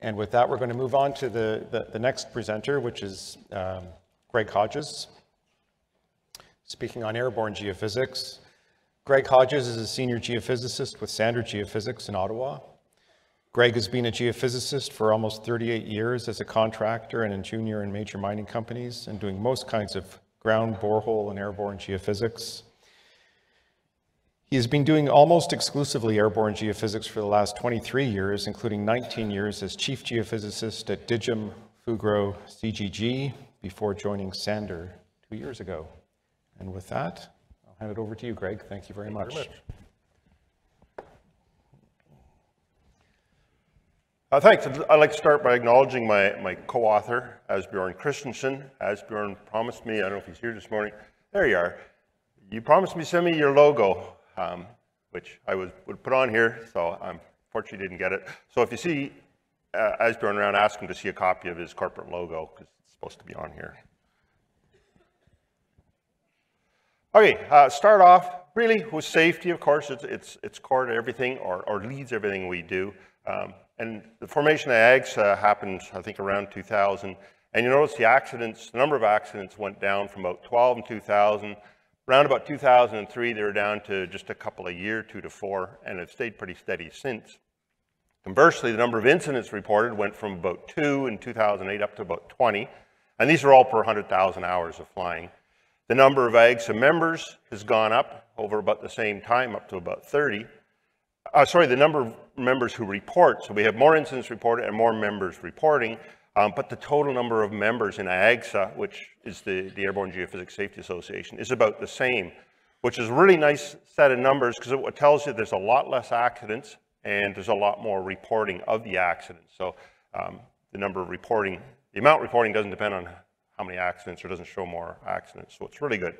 And with that, we're going to move on to the, the, the next presenter, which is um, Greg Hodges, speaking on airborne geophysics. Greg Hodges is a senior geophysicist with Sander Geophysics in Ottawa. Greg has been a geophysicist for almost 38 years as a contractor and a junior in major mining companies and doing most kinds of ground, borehole, and airborne geophysics. He has been doing almost exclusively airborne geophysics for the last 23 years, including 19 years as chief geophysicist at Dighem Fugro CGG before joining Sander two years ago. And with that, I'll hand it over to you, Greg. Thank you very, Thank much. You very much. Uh, thanks. I'd like to start by acknowledging my, my co-author, Asbjorn Christensen. Asbjorn promised me, I don't know if he's here this morning. There you are. You promised me to send me your logo um, which I was, would put on here, so I unfortunately didn't get it. So if you see uh, Asbjorn around, ask him to see a copy of his corporate logo, because it's supposed to be on here. Okay, uh, start off really with safety, of course, it's, it's, it's core to everything or, or leads everything we do. Um, and the formation of AGSA uh, happened, I think, around 2000. And you notice the accidents, the number of accidents went down from about 12 in 2000 Around about 2003, they were down to just a couple a year, two to four, and have stayed pretty steady since. Conversely, the number of incidents reported went from about two in 2008 up to about 20, and these are all per 100,000 hours of flying. The number of AGSA members has gone up over about the same time, up to about 30. Uh, sorry, the number of members who report, so we have more incidents reported and more members reporting, um, but the total number of members in AGSA, which is the, the Airborne Geophysics Safety Association, is about the same, which is a really nice set of numbers because it tells you there's a lot less accidents and there's a lot more reporting of the accidents. So um, the number of reporting, the amount reporting doesn't depend on how many accidents or doesn't show more accidents. So it's really good.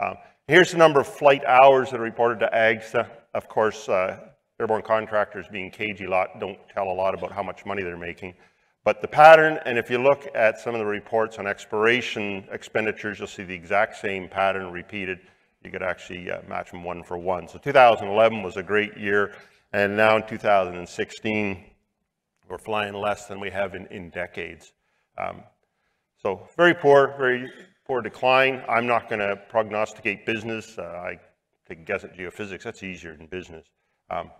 Um, here's the number of flight hours that are reported to AGSA. Of course, uh, airborne contractors being cagey lot don't tell a lot about how much money they're making. But the pattern, and if you look at some of the reports on exploration expenditures, you'll see the exact same pattern repeated. You could actually uh, match them one for one. So 2011 was a great year, and now in 2016, we're flying less than we have in, in decades. Um, so very poor, very poor decline. I'm not going to prognosticate business. Uh, I take a guess at geophysics. That's easier than business. Um,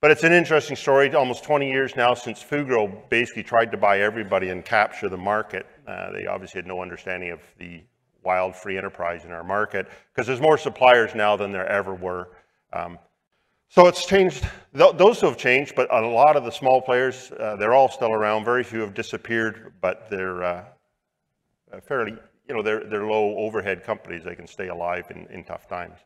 but it's an interesting story. Almost 20 years now since Fugro basically tried to buy everybody and capture the market. Uh, they obviously had no understanding of the wild free enterprise in our market because there's more suppliers now than there ever were. Um, so it's changed. Th those have changed, but a lot of the small players, uh, they're all still around. Very few have disappeared, but they're uh, fairly, you know, they're, they're low overhead companies. They can stay alive in, in tough times.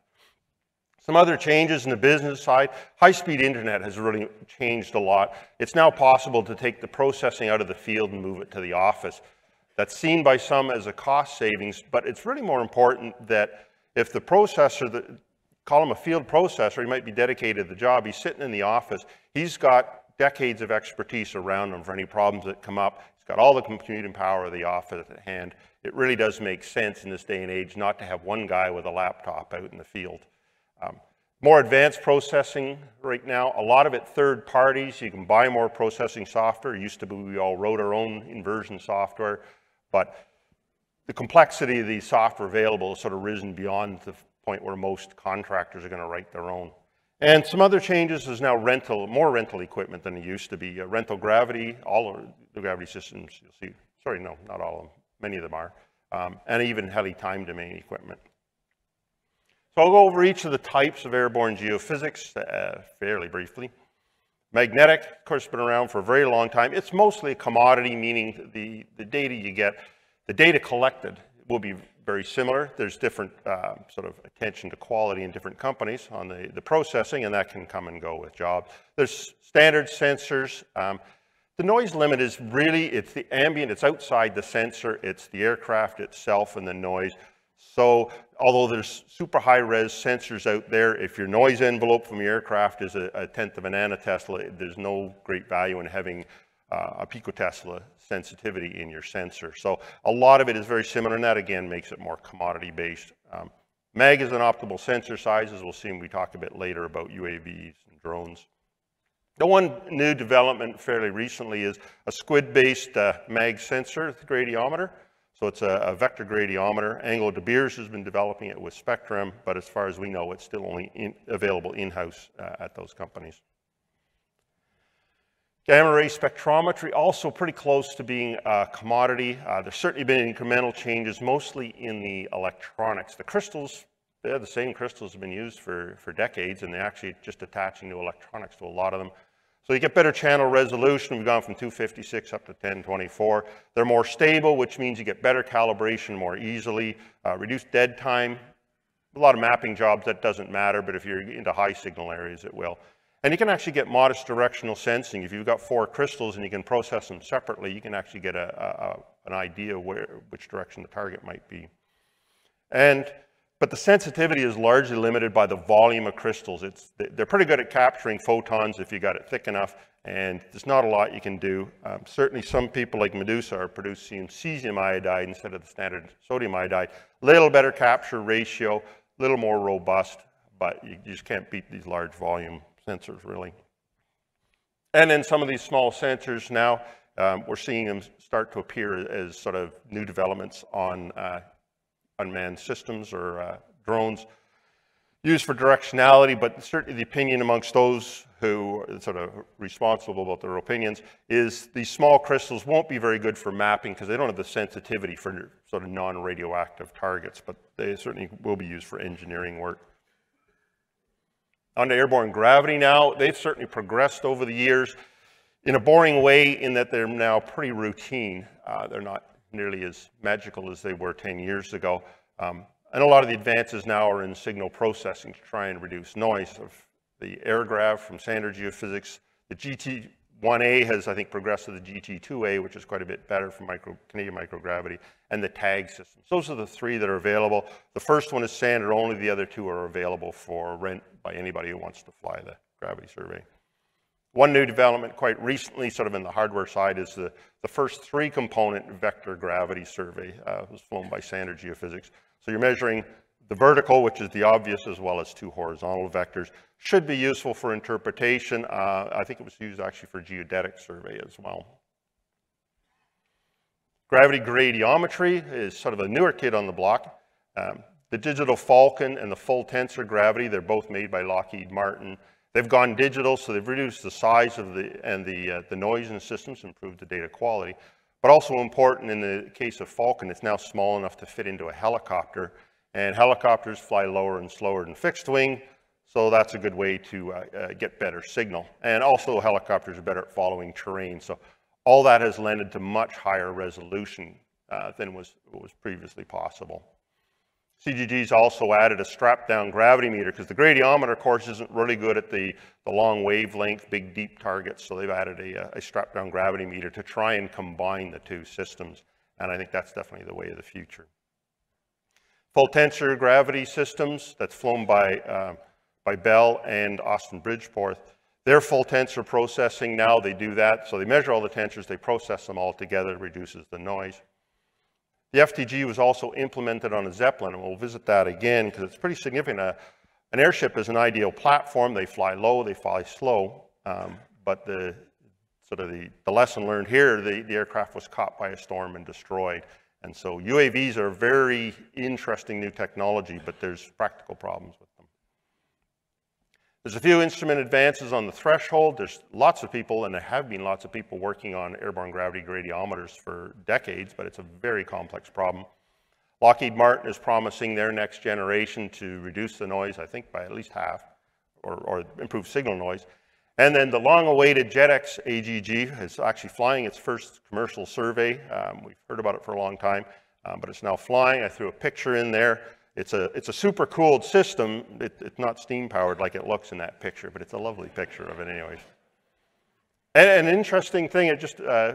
Some other changes in the business side, high-speed internet has really changed a lot. It's now possible to take the processing out of the field and move it to the office. That's seen by some as a cost savings, but it's really more important that if the processor, the, call him a field processor, he might be dedicated to the job, he's sitting in the office, he's got decades of expertise around him for any problems that come up. He's got all the computing power of the office at hand. It really does make sense in this day and age not to have one guy with a laptop out in the field. Um, more advanced processing right now, a lot of it third parties. You can buy more processing software. It used to be we all wrote our own inversion software, but the complexity of the software available has sort of risen beyond the point where most contractors are going to write their own. And some other changes is now rental, more rental equipment than it used to be. Uh, rental gravity, all the gravity systems, you'll see, sorry, no, not all of them, many of them are, um, and even heli time domain equipment. So I'll go over each of the types of airborne geophysics uh, fairly briefly. Magnetic, of course, been around for a very long time. It's mostly a commodity, meaning the, the data you get, the data collected will be very similar. There's different uh, sort of attention to quality in different companies on the, the processing, and that can come and go with jobs. There's standard sensors. Um, the noise limit is really, it's the ambient, it's outside the sensor, it's the aircraft itself and the noise. So although there's super high res sensors out there, if your noise envelope from your aircraft is a, a tenth of a nanotesla, there's no great value in having uh, a picotesla sensitivity in your sensor. So a lot of it is very similar, and that again makes it more commodity based. Um, MAG is an optimal sensor size, as we'll see when we talk a bit later about UAVs and drones. The one new development fairly recently is a squid-based uh, mag sensor the gradiometer. So it's a, a, vector gradiometer. Anglo De Beers has been developing it with Spectrum, but as far as we know, it's still only in, available in-house uh, at those companies. Gamma ray spectrometry, also pretty close to being a commodity. Uh, there's certainly been incremental changes, mostly in the electronics. The crystals, they're the same crystals have been used for, for decades, and they're actually just attaching to electronics to a lot of them. So you get better channel resolution. We've gone from 256 up to 1024. They're more stable, which means you get better calibration more easily, uh, reduced dead time. A lot of mapping jobs, that doesn't matter, but if you're into high signal areas, it will. And you can actually get modest directional sensing. If you've got four crystals and you can process them separately, you can actually get a, a, an idea where, which direction the target might be. And, but the sensitivity is largely limited by the volume of crystals. It's, they're pretty good at capturing photons if you got it thick enough, and there's not a lot you can do. Um, certainly some people like Medusa are producing cesium iodide instead of the standard sodium iodide. A little better capture ratio, a little more robust, but you just can't beat these large volume sensors, really. And then some of these small sensors now, um, we're seeing them start to appear as sort of new developments on uh, unmanned systems or uh, drones used for directionality, but certainly the opinion amongst those who are sort of responsible about their opinions is these small crystals won't be very good for mapping because they don't have the sensitivity for sort of non-radioactive targets, but they certainly will be used for engineering work. On to airborne gravity now. They've certainly progressed over the years in a boring way in that they're now pretty routine. Uh, they're not nearly as magical as they were 10 years ago. Um, and a lot of the advances now are in signal processing to try and reduce noise. Of the air airgrav from Sander Geophysics, the GT 1A has, I think, progressed to the GT2A, which is quite a bit better for micro, Canadian microgravity, and the TAGS systems. Those are the three that are available. The first one is Sander only, the other two are available for rent by anybody who wants to fly the gravity survey. One new development quite recently, sort of in the hardware side, is the, the first three component vector gravity survey uh, was flown by Sander Geophysics. So you're measuring the vertical, which is the obvious, as well as two horizontal vectors, should be useful for interpretation. Uh, I think it was used actually for geodetic survey as well. Gravity gradiometry is sort of a newer kid on the block. Um, the Digital Falcon and the Full Tensor Gravity, they're both made by Lockheed Martin. They've gone digital, so they've reduced the size of the, and the, uh, the noise in the systems, improved the data quality. But also important in the case of Falcon, it's now small enough to fit into a helicopter. And helicopters fly lower and slower than fixed wing, so that's a good way to uh, uh, get better signal. And also helicopters are better at following terrain. So all that has lended to much higher resolution uh, than was, was previously possible. CGG's also added a strap-down gravity meter because the gradiometer, of course, isn't really good at the, the long wavelength, big deep targets. So they've added a, a strap-down gravity meter to try and combine the two systems. And I think that's definitely the way of the future. Full tensor gravity systems that's flown by, uh, by Bell and Austin Bridgeporth. They're full tensor processing now. They do that. So they measure all the tensors, they process them all together, reduces the noise. The FTG was also implemented on a Zeppelin, and we'll visit that again because it's pretty significant. Uh, an airship is an ideal platform. They fly low, they fly slow, um, but the sort of the, the lesson learned here, the, the aircraft was caught by a storm and destroyed. And so UAVs are very interesting new technology, but there's practical problems with them. There's a few instrument advances on the threshold. There's lots of people, and there have been lots of people working on airborne gravity gradiometers for decades, but it's a very complex problem. Lockheed Martin is promising their next generation to reduce the noise, I think, by at least half, or, or improve signal noise. And then the long-awaited Gedex AGG is actually flying its first commercial survey. Um, we've heard about it for a long time, um, but it's now flying. I threw a picture in there. It's a, it's a super cooled system. It, it's not steam powered like it looks in that picture, but it's a lovely picture of it anyways. And an interesting thing, I just uh,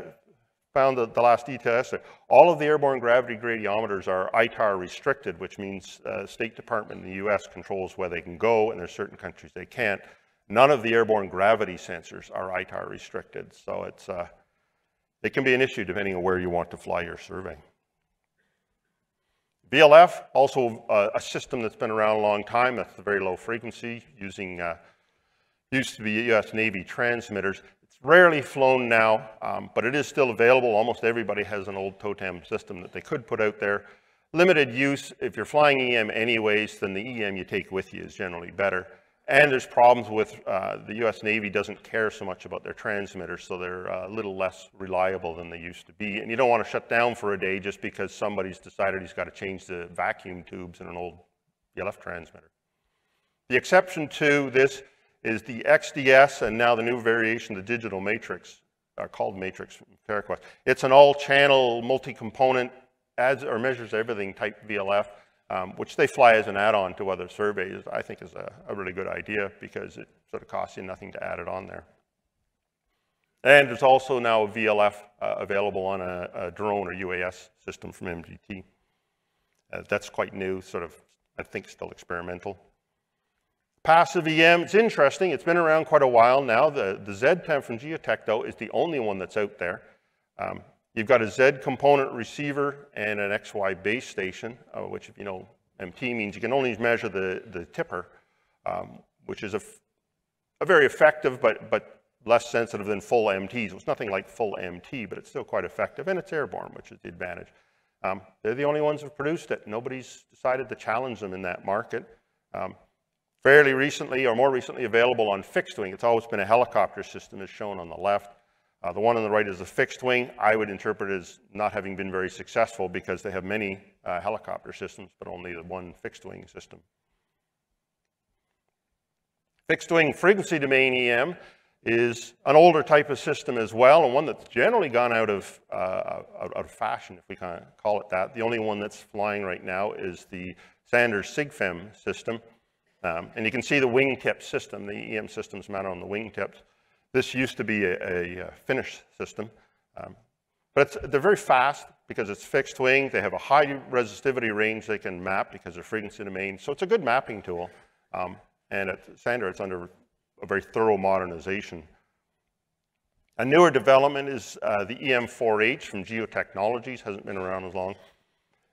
found the, the last detail. All of the airborne gravity gradiometers are ITAR restricted, which means uh, State Department in the US controls where they can go, and there's certain countries they can't. None of the airborne gravity sensors are ITAR restricted, so it's, uh, it can be an issue depending on where you want to fly your survey. VLF, also uh, a system that's been around a long time. That's the very low frequency using uh, used to be U.S. Navy transmitters. It's rarely flown now, um, but it is still available. Almost everybody has an old TOTEM system that they could put out there. Limited use, if you're flying EM anyways, then the EM you take with you is generally better. And there's problems with uh, the US Navy doesn't care so much about their transmitters, so they're uh, a little less reliable than they used to be. And you don't want to shut down for a day just because somebody's decided he's got to change the vacuum tubes in an old VLF transmitter. The exception to this is the XDS and now the new variation, the digital matrix, uh, called matrix TerraQuest. It's an all-channel, multi-component, adds or measures everything type VLF, um, which they fly as an add-on to other surveys. I think is a, a, really good idea because it sort of costs you nothing to add it on there. And there's also now a VLF uh, available on a, a, drone or UAS system from MGT. Uh, that's quite new, sort of, I think still experimental. Passive EM, it's interesting. It's been around quite a while now. The, the ZTEM from Geotech, though, is the only one that's out there. Um, you've got a Z component receiver and an XY base station, uh, which, if you know, MT means you can only measure the, the tipper, um, which is a, a very effective but, but less sensitive than full MTs. It's nothing like full MT, but it's still quite effective, and it's airborne, which is the advantage. Um, they're the only ones who've produced it. Nobody's decided to challenge them in that market. Um, fairly recently or more recently available on fixed wing. It's always been a helicopter system as shown on the left. Uh, the one on the right is a fixed wing. I would interpret as not having been very successful because they have many uh, helicopter systems, but only the one fixed wing system. Fixed wing frequency domain EM is an older type of system as well, and one that's generally gone out of, uh, out of fashion, if we can call it that. The only one that's flying right now is the Sander's SIGFEM system. Um, and you can see the wingtip system, the EM systems mounted on the wingtips. This used to be a, a, a Finnish system. Um, but they're very fast because it's fixed wing. They have a high resistivity range they can map because they're frequency domain. So it's a good mapping tool. Um, and at Sander, it's under a very thorough modernization. A newer development is uh, the EM4H from Geotechnologies, hasn't been around as long.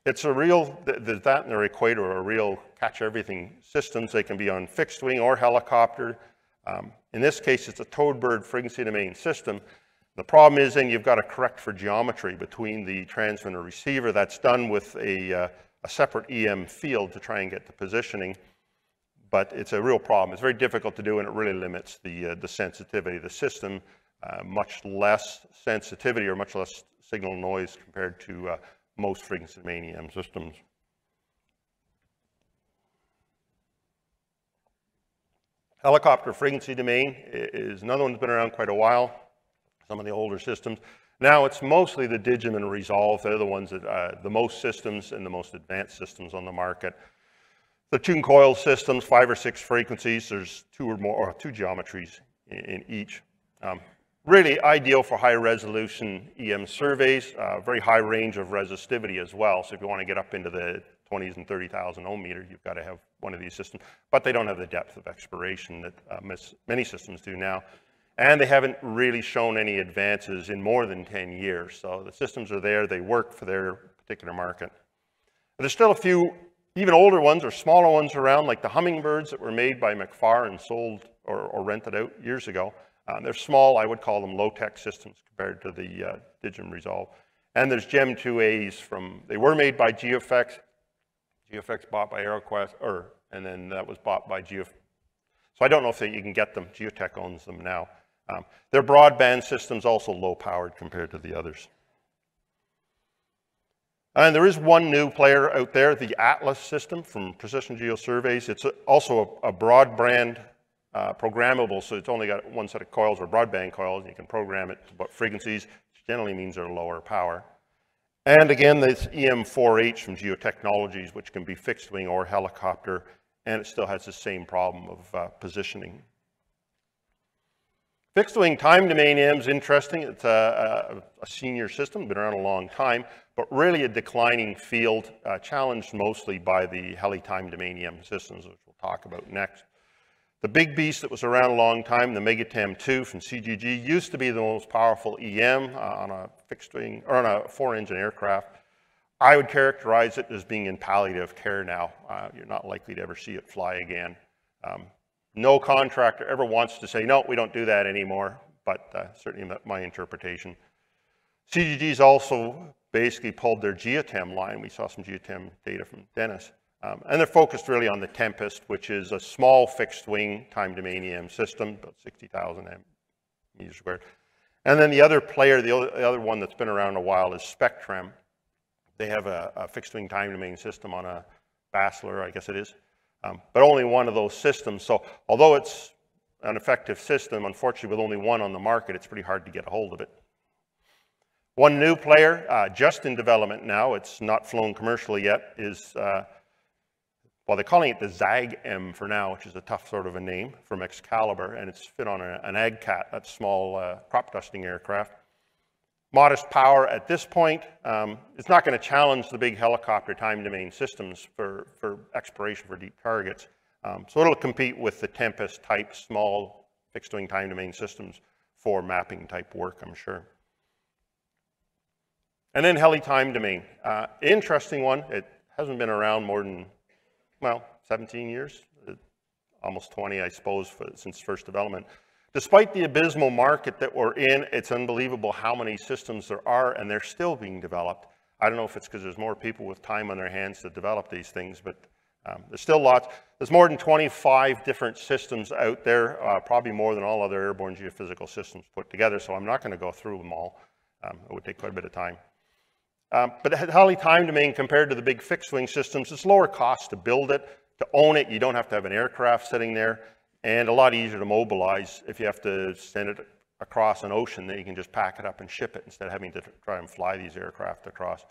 It's a real, that and their equator are real catch everything systems. They can be on fixed wing or helicopter. Um, in this case, it's a towed bird frequency domain system. The problem is then you've got to correct for geometry between the transmitter receiver. That's done with a, uh, a separate EM field to try and get the positioning. But it's a real problem. It's very difficult to do and it really limits the, uh, the sensitivity of the system. Uh, much less sensitivity or much less signal noise compared to uh, most frequency domain EM systems. Helicopter frequency domain is another one that's been around quite a while, some of the older systems. Now it's mostly the Dighem and Resolve. They're the ones that, uh, the most systems and the most advanced systems on the market. The tune coil systems, five or six frequencies. There's two or more, or two geometries in, in each. Um, really ideal for high resolution EM surveys, uh, very high range of resistivity as well. So if you want to get up into the 20s and 30,000 ohm meter, you've got to have one of these systems. But they don't have the depth of expiration that uh, many systems do now. And they haven't really shown any advances in more than 10 years. So the systems are there, they work for their particular market. But there's still a few even older ones or smaller ones around, like the hummingbirds that were made by McPhar and sold or, or rented out years ago. Uh, they're small, I would call them low-tech systems compared to the uh, Dighem Resolve. And there's Gem 2As from, they were made by Geophex. Geophex bought by AeroQuest, or, and then that was bought by Geo. So I don't know if they, you can get them. Geotech owns them now. Um, their broadband system's also low-powered compared to the others. And there is one new player out there, the Atlas system from Precision Geosurveys. It's also a, a broadband uh, programmable, so it's only got one set of coils or broadband coils, and you can program it to what frequencies, which generally means they're lower power. And again, this EM4H from Geotechnologies, which can be fixed wing or helicopter, and it still has the same problem of uh, positioning. Fixed wing time domain EM is interesting. It's a, a, a, senior system, been around a long time, but really a declining field, uh, challenged mostly by the heli time domain EM systems, which we'll talk about next. The big beast that was around a long time, the Megatem 2 from CGG, used to be the most powerful EM uh, on a fixed wing, or on a four engine aircraft. I would characterize it as being in palliative care now. Uh, you're not likely to ever see it fly again. Um, No contractor ever wants to say, no, we don't do that anymore, but uh, certainly my interpretation. CGG's also basically pulled their GEOTEM line. We saw some GEOTEM data from Dennis. Um, and they're focused really on the Tempest, which is a small fixed wing time domain EM system, about 60,000 meters squared. And then the other player, the other one that's been around a while is Spectrum. They have a, a fixed wing time domain system on a Basler, I guess it is, um, but only one of those systems. So although it's an effective system, unfortunately with only one on the market, it's pretty hard to get a hold of it. One new player, uh, just in development now, it's not flown commercially yet, is, uh, well, they're calling it the ZAG-M for now, which is a tough sort of a name from Excalibur, and it's fit on a, an AGCAT, that small uh, crop dusting aircraft. Modest power at this point. Um, it's not going to challenge the big helicopter time domain systems for, for exploration for deep targets. Um, so it'll compete with the Tempest type small fixed wing time domain systems for mapping type work, I'm sure. And then heli time domain. Uh, interesting one. It hasn't been around more than, well, 17 years, uh, almost 20, I suppose, for, since first development. Despite the abysmal market that we're in, it's unbelievable how many systems there are, and they're still being developed. I don't know if it's because there's more people with time on their hands to develop these things, but um, there's still lots. There's more than 25 different systems out there, uh, probably more than all other airborne geophysical systems put together, so I'm not going to go through them all. Um, it would take quite a bit of time. Um, but highly time domain compared to the big fixed wing systems, it's lower cost to build it, to own it. You don't have to have an aircraft sitting there, and a lot easier to mobilize. If you have to send it across an ocean, then you can just pack it up and ship it instead of having to try and fly these aircraft across.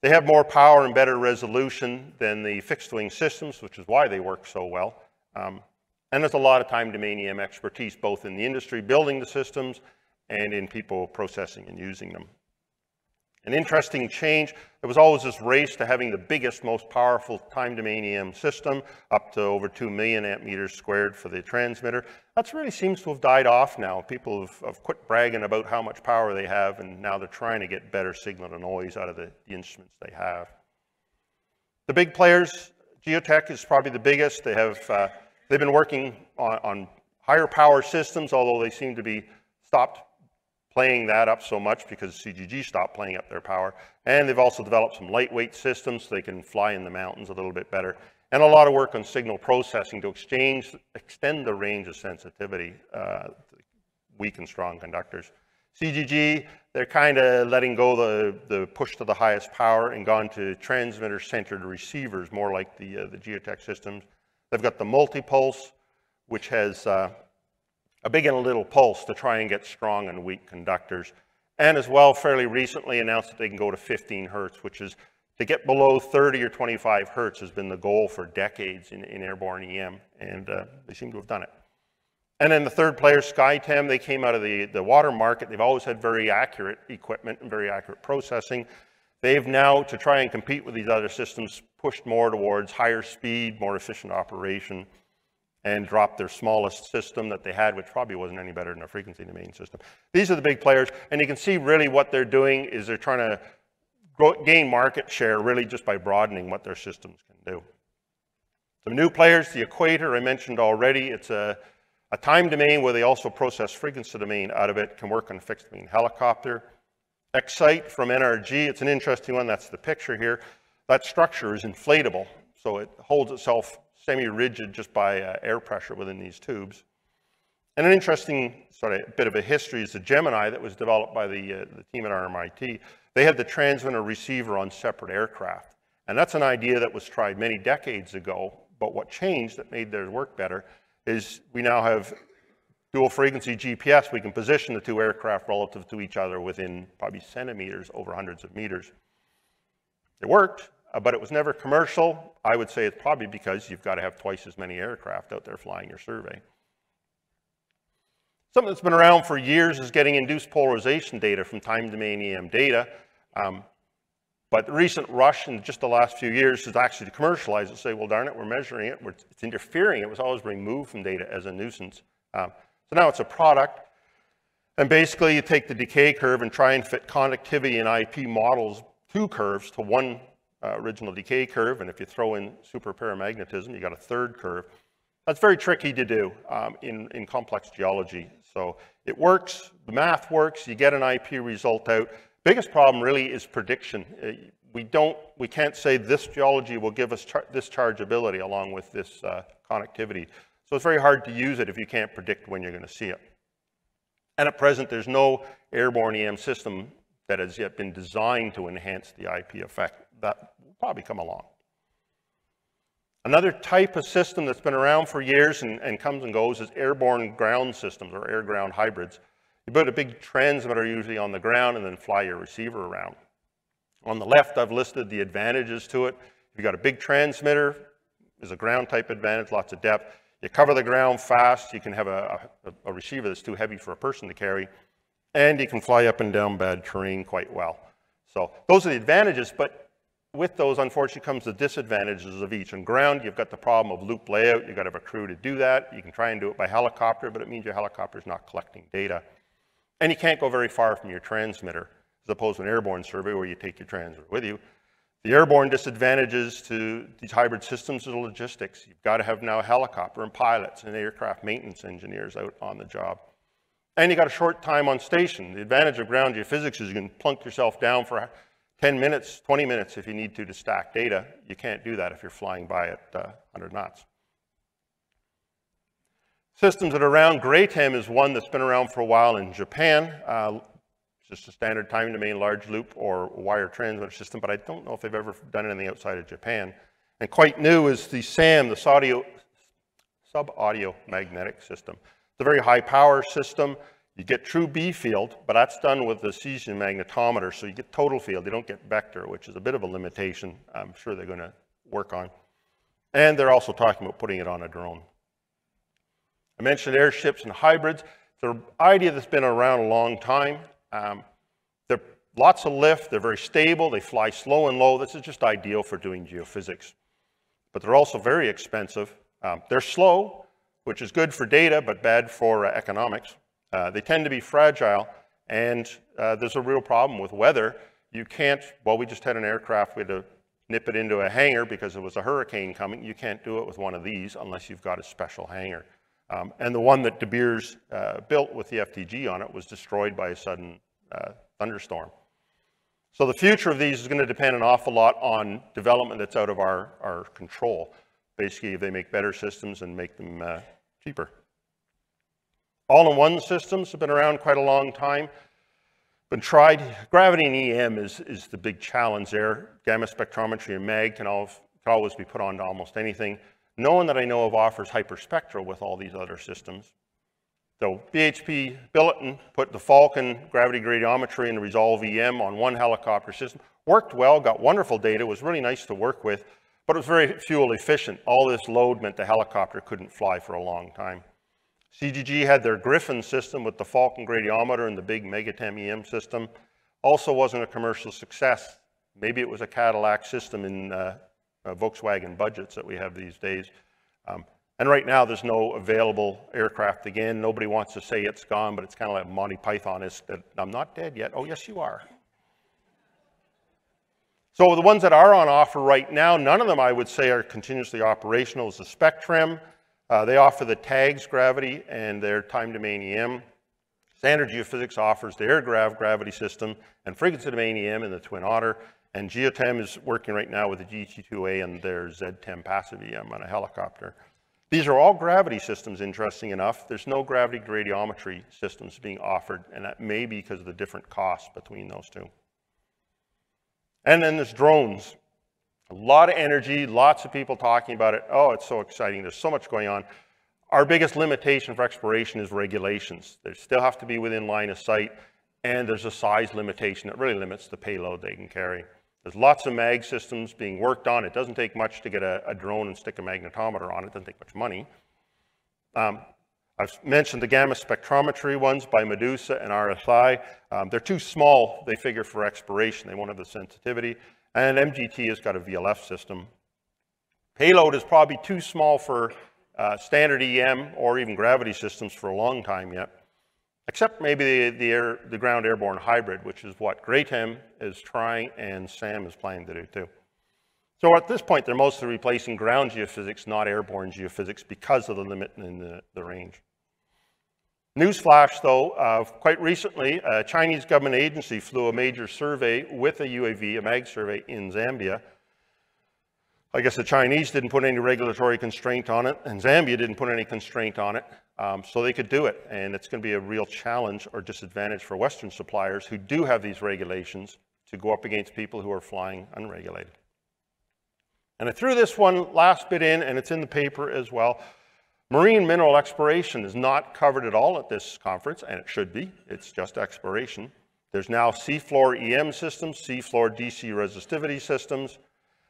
They have more power and better resolution than the fixed wing systems, which is why they work so well. Um, and there's a lot of time domain EM expertise, both in the industry building the systems and in people processing and using them. An interesting change, there was always this race to having the biggest, most powerful time domain EM system, up to over 2 million amp meters squared for the transmitter. That really seems to have died off now. People have, have, quit bragging about how much power they have, and now they're trying to get better signal to noise out of the, the instruments they have. The big players, Geotech is probably the biggest. They have, uh, they've been working on, on higher power systems, although they seem to be stopped playing that up so much because CGG stopped playing up their power. And they've also developed some lightweight systems so they can fly in the mountains a little bit better. And a lot of work on signal processing to exchange, extend the range of sensitivity, uh, weak and strong conductors. CGG, they're kind of letting go the, the push to the highest power and gone to transmitter-centered receivers, more like the, uh, the Geotech systems. They've got the multi-pulse, which has uh, a big and a little pulse to try and get strong and weak conductors. And as well, fairly recently announced that they can go to 15 hertz, which is to get below 30 or 25 hertz has been the goal for decades in, in airborne EM, and uh, they seem to have done it. And then the third player, SkyTem, they came out of the, the water market. They've always had very accurate equipment and very accurate processing. They've now, to try and compete with these other systems, pushed more towards higher speed, more efficient operation and dropped their smallest system that they had, which probably wasn't any better than a frequency domain system. These are the big players, and you can see really what they're doing is they're trying to grow, gain market share really just by broadening what their systems can do. Some new players, the Equator, I mentioned already. It's a, a time domain where they also process frequency domain out of it, can work on fixed domain helicopter. Xcite from NRG, it's an interesting one, that's the picture here. That structure is inflatable, so it holds itself semi-rigid just by uh, air pressure within these tubes. And an interesting sort of bit of a history is the Gemini that was developed by the, uh, the team at RMIT. They had the transmitter receiver on separate aircraft. And that's an idea that was tried many decades ago, but what changed that made theirs work better is we now have dual frequency GPS. We can position the two aircraft relative to each other within probably centimeters over hundreds of meters. It worked, uh, but it was never commercial. I would say it's probably because you've got to have twice as many aircraft out there flying your survey. Something that's been around for years is getting induced polarization data from time domain EM data. Um, but the recent rush in just the last few years is actually to commercialize it, say, well, darn it, we're measuring it, we're, it's interfering. It was always removed from data as a nuisance. Um, so now it's a product. And basically, you take the decay curve and try and fit conductivity and IP models, two curves, to one uh, original decay curve, and if you throw in super paramagnetism, you got a third curve. That's very tricky to do um, in, in complex geology. So it works, the math works, you get an IP result out. Biggest problem really is prediction. Uh, we don't, we can't say this geology will give us char this chargeability along with this uh, connectivity. So it's very hard to use it if you can't predict when you're going to see it. And at present, there's no airborne EM system that has yet been designed to enhance the IP effect. That will probably come along. Another type of system that's been around for years and, and comes and goes is airborne ground systems or air-ground hybrids. You put a big transmitter usually on the ground and then fly your receiver around. On the left, I've listed the advantages to it. You've got a big transmitter, there's a ground type advantage, lots of depth. You cover the ground fast, you can have a, a, a receiver that's too heavy for a person to carry, and you can fly up and down bad terrain quite well. So those are the advantages, but with those, unfortunately, comes the disadvantages of each. On ground, you've got the problem of loop layout. You've got to have a crew to do that. You can try and do it by helicopter, but it means your helicopter is not collecting data. And you can't go very far from your transmitter, as opposed to an airborne survey where you take your transmitter with you. The airborne disadvantages to these hybrid systems are logistics. You've got to have now a helicopter and pilots and aircraft maintenance engineers out on the job. And you got a short time on station. The advantage of ground geophysics is you can plunk yourself down for 10 minutes, 20 minutes if you need to to stack data. You can't do that if you're flying by at uh, 100 knots. Systems that are around, GREATEM is one that's been around for a while in Japan. Uh, just a standard time domain large loop or wire transmitter system, but I don't know if they've ever done anything outside of Japan. And quite new is the SAM, the sub-audio magnetic system. It's a very high power system. You get true B field, but that's done with the cesium magnetometer, so you get total field. You don't get vector, which is a bit of a limitation I'm sure they're going to work on. And they're also talking about putting it on a drone. I mentioned airships and hybrids. It's an idea that's been around a long time. Um, they're lots of lift, they're very stable, they fly slow and low. This is just ideal for doing geophysics. But they're also very expensive. Um, they're slow, which is good for data, but bad for uh, economics. Uh, they tend to be fragile, and uh, there's a real problem with weather. You can't, well, we just had an aircraft, we had to nip it into a hangar because there was a hurricane coming. You can't do it with one of these unless you've got a special hangar. Um, and the one that De Beers uh, built with the FTG on it was destroyed by a sudden uh, thunderstorm. So the future of these is going to depend an awful lot on development that's out of our, our control. Basically, if they make better systems and make them uh, cheaper. All-in-one systems have been around quite a long time. Been tried. Gravity and EM is, is the big challenge there. Gamma spectrometry and MAG can, all, can always be put onto almost anything. No one that I know of offers hyperspectral with all these other systems. So BHP Billiton put the Falcon gravity gradiometry and the Resolve EM on one helicopter system. Worked well, got wonderful data, was really nice to work with, but it was very fuel efficient. All this load meant the helicopter couldn't fly for a long time. CGG had their Griffin system with the Falcon gradiometer and the big Megatem EM system. Also wasn't a commercial success. Maybe it was a Cadillac system in uh, uh, Volkswagen budgets that we have these days. Um, and right now there's no available aircraft again. Nobody wants to say it's gone, but it's kind of like Monty Python is that I'm not dead yet. Oh, yes, you are. So the ones that are on offer right now, none of them I would say are continuously operational. Is the Spectrum, uh, they offer the TAGS gravity and their time domain EM. Sander Geophysics offers the Airgrav gravity system and frequency domain EM in the Twin Otter. And Geotech is working right now with the GT2A and their ZTEM passive EM on a helicopter. These are all gravity systems, interesting enough. There's no gravity gradiometry systems being offered, and that may be because of the different costs between those two. And then there's drones. A lot of energy, lots of people talking about it. Oh, it's so exciting. There's so much going on. Our biggest limitation for exploration is regulations. They still have to be within line of sight, and there's a size limitation that really limits the payload they can carry. There's lots of mag systems being worked on. It doesn't take much to get a, a drone and stick a magnetometer on it. It doesn't take much money. Um, I've mentioned the gamma spectrometry ones by Medusa and RSI. Um, they're too small, they figure, for exploration. They won't have the sensitivity. And MGT has got a VLF system. Payload is probably too small for uh, standard EM or even gravity systems for a long time yet, except maybe the, the, air, the ground airborne hybrid, which is what GREATEM is trying and SAM is planning to do too. So at this point, they're mostly replacing ground geophysics, not airborne geophysics, because of the limit in the, the range. Newsflash, though, uh, quite recently, a Chinese government agency flew a major survey with a UAV, a MAG survey, in Zambia. I guess the Chinese didn't put any regulatory constraint on it, and Zambia didn't put any constraint on it, um, so they could do it. And it's going to be a real challenge or disadvantage for Western suppliers who do have these regulations to go up against people who are flying unregulated. And I threw this one last bit in, and it's in the paper as well. Marine mineral exploration is not covered at all at this conference, and it should be. It's just exploration. There's now seafloor EM systems, seafloor DC resistivity systems.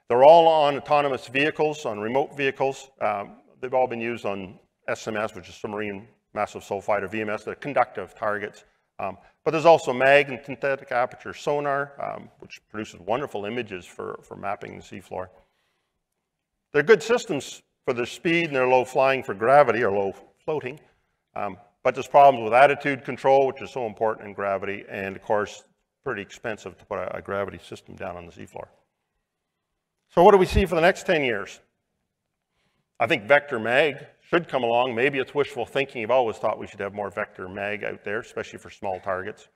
They're all on autonomous vehicles, on remote vehicles. Um, they've all been used on SMS, which is submarine massive sulfide, or VMS, they're conductive targets. Um, but there's also MAG and synthetic aperture sonar, um, which produces wonderful images for, for mapping the seafloor. They're good systems for their speed and their low flying for gravity or low floating. Um, but there's problems with attitude control, which is so important in gravity, and of course, pretty expensive to put a, a gravity system down on the seafloor. So what do we see for the next 10 years? I think vector mag should come along. Maybe it's wishful thinking. I've always thought we should have more vector mag out there, especially for small targets.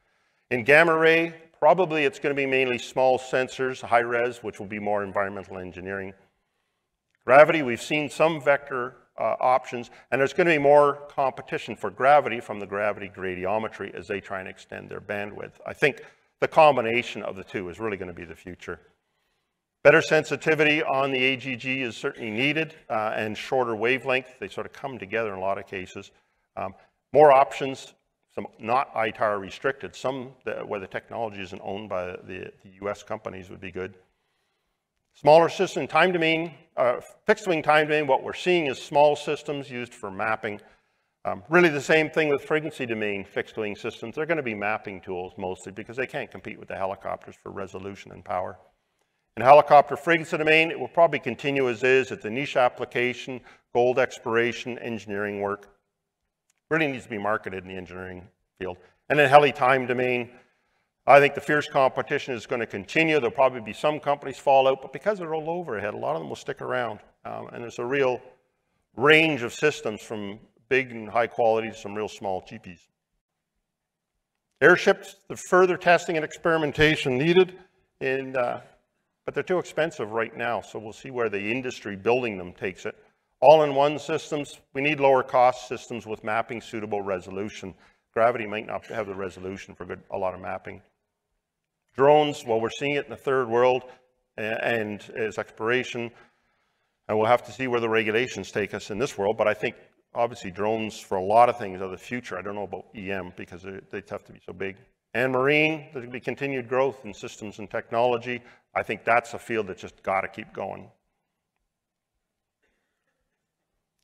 In gamma ray, probably it's going to be mainly small sensors, high res, which will be more environmental engineering. Gravity, we've seen some vector uh, options, and there's going to be more competition for gravity from the gravity gradiometry as they try and extend their bandwidth. I think the combination of the two is really going to be the future. Better sensitivity on the AGG is certainly needed, uh, and shorter wavelength. They sort of come together in a lot of cases. Um, more options, some not ITAR restricted, some that, where the technology isn't owned by the, the US companies would be good. Smaller system time domain, uh, fixed wing time domain, what we're seeing is small systems used for mapping. Um, really the same thing with frequency domain fixed wing systems. They're going to be mapping tools mostly because they can't compete with the helicopters for resolution and power. In helicopter frequency domain, it will probably continue as is. It's the niche application, gold exploration, engineering work. Really needs to be marketed in the engineering field. And then heli time domain, I think the fierce competition is going to continue. There'll probably be some companies fall out, but because they're all overhead, a lot of them will stick around. Um, and there's a real range of systems from big and high quality to some real small cheapies. Airships, the further testing and experimentation needed, uh, but they're too expensive right now, so we'll see where the industry building them takes it. All-in-one systems, we need lower cost systems with mapping suitable resolution. Gravity might not have the resolution for good, a lot of mapping. Drones, well, we're seeing it in the third world and as exploration, and we'll have to see where the regulations take us in this world, but I think obviously drones for a lot of things are the future. I don't know about EM because they have to be so big. And marine, there's to be continued growth in systems and technology. I think that's a field that's just got to keep going.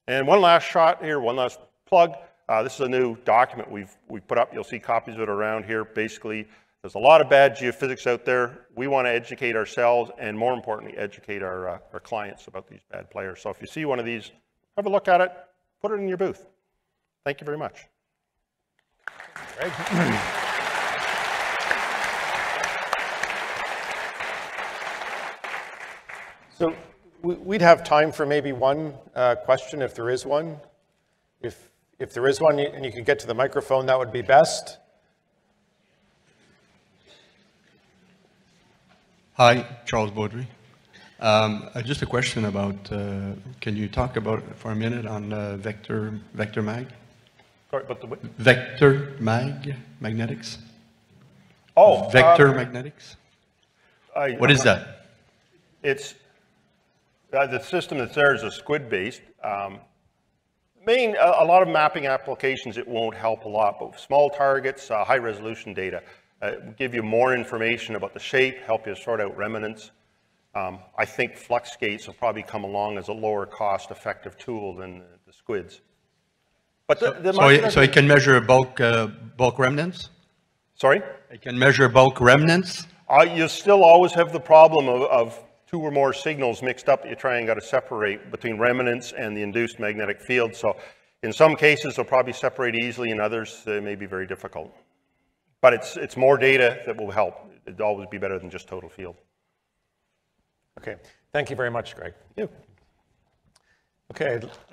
And one last shot here, one last plug. Uh, this is a new document we've, we've put up. You'll see copies of it around here. Basically, there's a lot of bad geophysics out there. We want to educate ourselves and more importantly, educate our, uh, our clients about these bad players. So if you see one of these, have a look at it, put it in your booth. Thank you very much. Greg. so we'd have time for maybe one uh, question if there is one. If, if there is one and you could get to the microphone, that would be best. Hi, Charles Baudry. Um, uh, just a question about, uh, can you talk about for a minute on uh, vector, vector mag? Sorry, but the... Vector mag, magnetics? Oh. Vector uh, magnetics? I, what is that? It's, uh, the system that's there is a squid-based. Um, main, a, a, lot of mapping applications, it won't help a lot, but small targets, uh, high-resolution data, uh, give you more information about the shape, help you sort out remnants. Um, I think flux gates will probably come along as a lower cost effective tool than the, squids. But the, the so, so, so it can measure bulk, uh, bulk remnants? Sorry? It can measure bulk remnants? Uh, you still always have the problem of, of two or more signals mixed up that you try and got to separate between remnants and the induced magnetic field. So in some cases, they'll probably separate easily. In others, they may be very difficult. But it's, it's more data that will help. It'd always be better than just total field. Okay, thank you very much, Greg. Yeah. Okay,